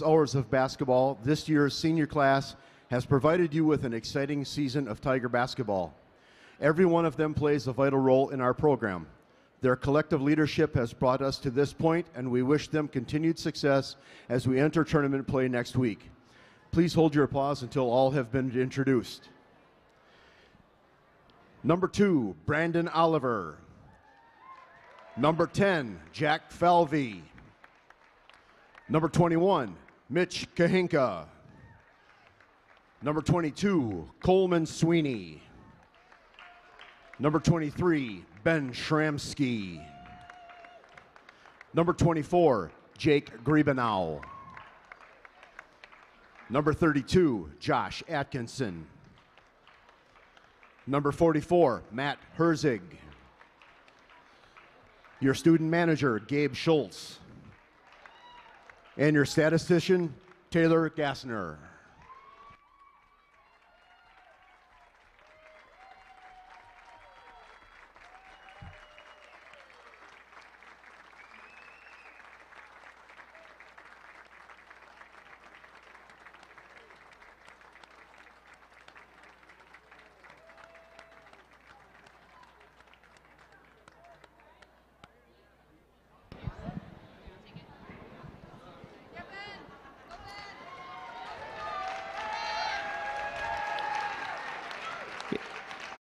hours of basketball, this year's senior class has provided you with an exciting season of Tiger basketball. Every one of them plays a vital role in our program. Their collective leadership has brought us to this point, and we wish them continued success as we enter tournament play next week. Please hold your applause until all have been introduced. Number two, Brandon Oliver. Number 10, Jack Falvey. Number 21, Mitch Kahinka. Number 22, Coleman Sweeney. Number 23, Ben Shramsky. Number 24, Jake Griebenow. Number 32, Josh Atkinson. Number 44, Matt Herzig. Your student manager, Gabe Schultz. And your statistician, Taylor Gassner.